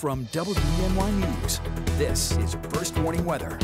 From WENY News, this is First Warning Weather.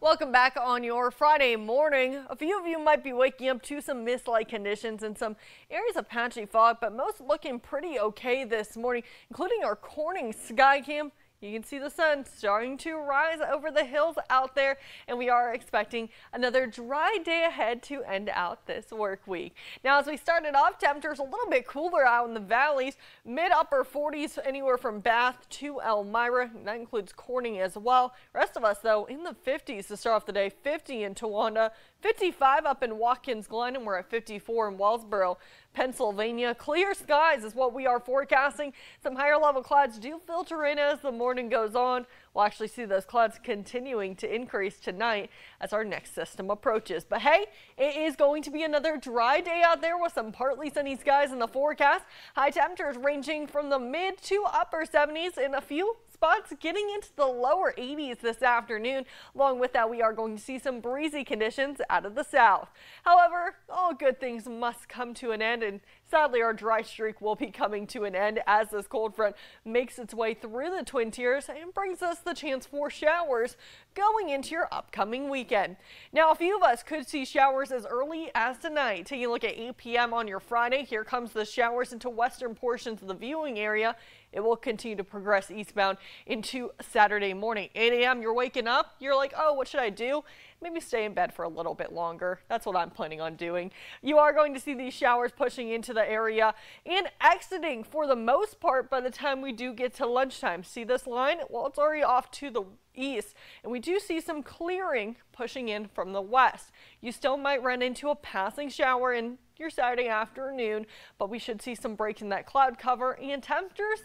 Welcome back on your Friday morning. A few of you might be waking up to some mist-like conditions and some areas of patchy fog, but most looking pretty okay this morning, including our Corning sky cam. You can see the sun starting to rise over the hills out there, and we are expecting another dry day ahead to end out this work week. Now, as we started off, temperatures a little bit cooler out in the valleys, mid upper 40s anywhere from Bath to Elmira. That includes Corning as well. Rest of us, though, in the 50s to start off the day, 50 in Towanda, 55 up in Watkins Glen, and we're at 54 in Wellsboro. Pennsylvania. Clear skies is what we are forecasting. Some higher level clouds do filter in as the morning goes on. We'll actually see those clouds continuing to increase tonight as our next system approaches. But hey, it is going to be another dry day out there with some partly sunny skies in the forecast. High temperatures ranging from the mid to upper 70s in a few spots getting into the lower 80s this afternoon. Along with that, we are going to see some breezy conditions out of the south. However, all good things must come to an end, and sadly, our dry streak will be coming to an end as this cold front makes its way through the Twin Tiers and brings us the chance for showers going into your upcoming weekend. Now, a few of us could see showers as early as tonight. Taking a look at 8 p.m. on your Friday, here comes the showers into western portions of the viewing area. It will continue to progress eastbound into Saturday morning. 8 a.m. You're waking up. You're like, oh, what should I do? Maybe stay in bed for a little bit longer. That's what I'm planning on doing. You are going to see these showers pushing into the area and exiting for the most part by the time we do get to lunchtime. See this line? Well, it's already off to the east and we do see some clearing pushing in from the west. You still might run into a passing shower in your Saturday afternoon, but we should see some breaks in that cloud cover and temperatures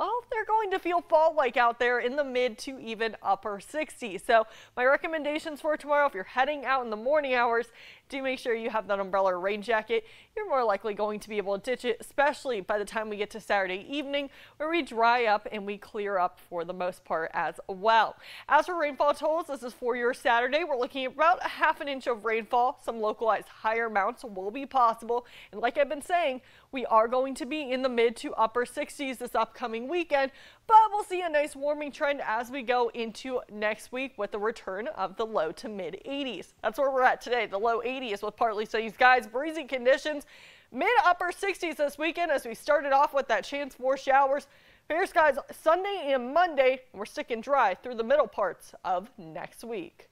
well, they're going to feel fall-like out there in the mid to even upper 60s. So my recommendations for tomorrow, if you're heading out in the morning hours, do make sure you have that umbrella or rain jacket. You're more likely going to be able to ditch it, especially by the time we get to Saturday evening, where we dry up and we clear up for the most part as well. As for rainfall totals, this is for your Saturday. We're looking at about a half an inch of rainfall. Some localized higher amounts will be possible. And like I've been saying, we are going to be in the mid to upper 60s this upcoming weekend, but we'll see a nice warming trend as we go into next week with the return of the low to mid 80s. That's where we're at today, the low 80s with partly sunny skies, breezy conditions, mid upper 60s this weekend as we started off with that chance for showers. Fair skies Sunday and Monday, and we're sticking dry through the middle parts of next week.